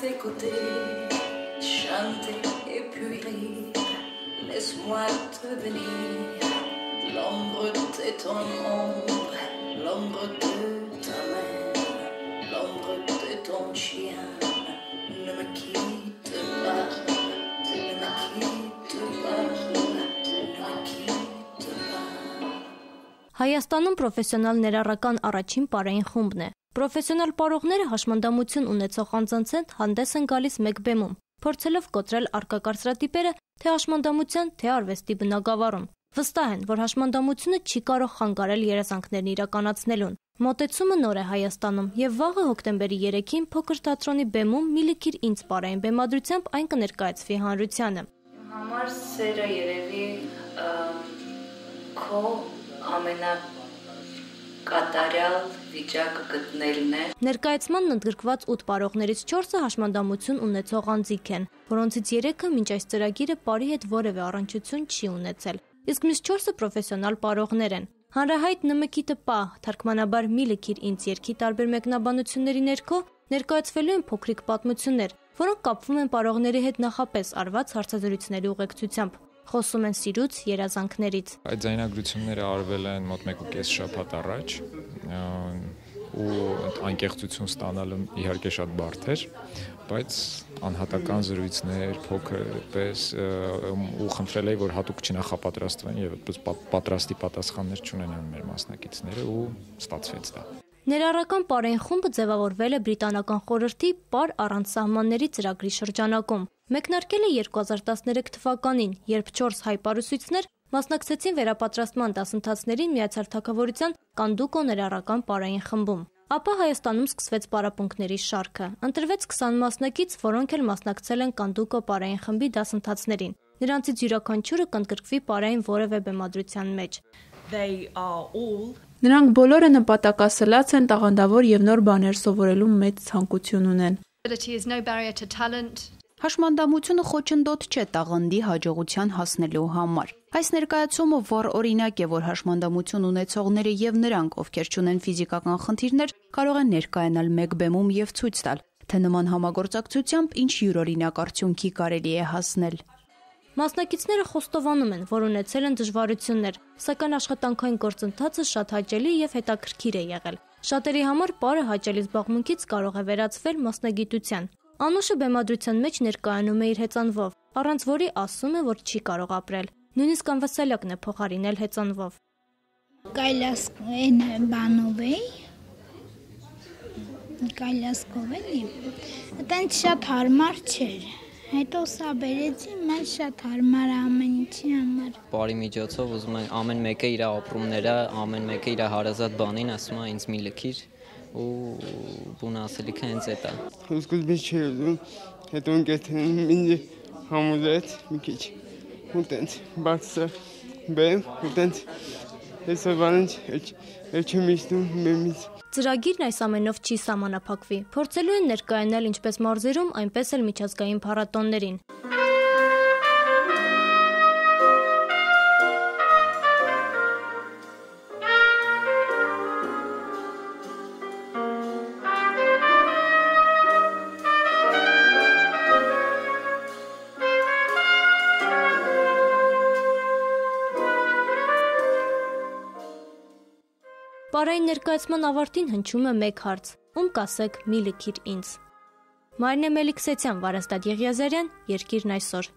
tes côtés, chanter et puis rire. Laisse-moi te bénir, l'ombre de ton ombre, l'ombre de ta mère, l'ombre de ton chien. Ne me quitte pas, ne me quitte pas, ne me quitte pas. Հայաստանում պրոֆեսիոնալ ներառական առաջին պարային խումբն է։ Պրոֆեսիոնալ պարողները հաշմանդամություն ունեցող անձանց հետ հանդես են գալիս մեկ բեմում, փորձելով կոտրել արկա կարծրատիպերը թե հաշմանդամության, թե արվեստի բնագավառում։ Վստահ են, որ հաշմանդամությունը չի կարող խանգարել երազանքներն իրականացնելուն։ Մոտեցումը նոր է Հայաստանում եւ վաղը հոկտեմբերի 3-ին փոքր թատրոնի բեմում Միլիքիր ինձ պարային բեմադրությամբ այն կներկայացվի հանրությանը։ համար սերը երևի քո ամենա կատարյալ վիճակը գտնելն է Ներկայացմանն ընդգրկված 8 պարողներից 4-ը հաշմանդամություն ունեցող անձիկ են, որոնցից 3-ը մինչ այս ծրագիրը բարի հետ որևէ առնչություն չի ունեցել։ Իսկ մյուս 4-ը պրոֆեսիոնալ պարողներ են։ Հանրահայտ նմկի տպա, թարգմանաբար Միլիքիր ինձ երկի տարբեր մեկնաբանությունների ներքո ներկայացվելու են փոքրիկ պատմություններ, որոնք կապվում են պարողների հետ նախապես արված հարցազրույցների ուղեկցությամբ։ Խոսում են սիրուց, երազանքներից։ Այդ ձայնագրությունները արվել են մոտ 1.5 շաբաթ առաջ ու անկեղծություն ստանալը իհարկե շատ բարդ էր, բայց անհատական զրույցներ, փոքր պես ու խնդրել էի, որ հատուկ չնախապատրաստվեն եւ այդպես պատ- պատրաստի պատասխաններ չունենան մեր մասնակիցները ու ստացվեց դա։ Ներառական պարային խումբը ձևավորվել է բրիտանական խորհրդի Պար առանց սահմանների ծրագրի շրջանակում։ Մեկնարկել է 2013 թվականին, երբ 4 հայ պարուսույցներ մասնակցեցին վերապատրաստման դասընթացներին Միացյալ Թագավորության Կանդուկո ներառական պարային խմբում։ Ապա Հայաստանում սկսվեց պարապմունքների շարքը։ Ընտրվեց 20 մասնակից, որոնք էլ մասնակցել են Կանդուկո պարային խմբի դասընթացներին։ Նրանցից յուրաքանչյուրը կընդգրկվի պարային որևէ բեմադրության մեջ։ They are all Նրանք բոլորը նպատակասլաց են տաղանդավոր եւ նոր բաներ սովորելու մեծ ցանկություն ունեն։. Հաշմանդամությունը խոչընդոտ չէ տաղանդի հաջողության հասնելու համար։ Այս ներկայացումը վառ օրինակ է, որ հաշմանդամություն ունեցողները եւ նրանք, ովքեր ճունեն ֆիզիկական խնդիրներ, կարող են ներկայանալ մեկ բեմում եւ ցույց տալ, թե նման համագործակցությամբ ինչ յուրօրինակ արդյունքի կարելի է հասնել։ Մասնակիցները խոստովանում են, որ ունեցել են դժվարություններ, սակայն աշխատանքային գործընթացը շատ հաճելի եւ հետաքրքիր է եղել։ Շատերի համար պարը հաճելի զբաղմունքից կարող է վերածվել մասնագիտության։ Անուշը բեմադրության մեջ ներկայանում է իր հեծանվով, առանց որի ասում է, որ չի կարող ապրել։ Նույնիսկ անվասալյակն է փոխարինել հեծանվով։ Կայլասկեն բանով էի։ Կայլասկով էլի։ Այդտենց շատ հարմար չէր։ Հետո սա բերեցի, մեզ շատ հարմար ամեն ինչի համար։ բարի միջոցով ուզում են ամեն մեկը իր ապրումները, ամեն մեկը իր հարազատ բանին ասում է ինձ մի լքիր ու բուն ասելիքը հենց այդ է։ Սկզբից չի ուզում, հետո ընկերներն ինձ համոզեց մի քիչ։ Ու տենց բացը բեմ, ու տենց այսօր բանից էլ չեմ իջնում մեմից։ Ծրագիրն այս ամենով չի սահմանափակվի։ Փորձելու են ներկայանալ ինչպես մարզերում, այնպես էլ միջազգային փառատոներին։ Պարային ներկայացման ավարտին հնչում է մեկ հարց. Ում կասեք մի լքիր ինձ։ Մարինե Մելիքսեցյան, Վարաստատ Եղիազարյան, Երկիրն այսօր։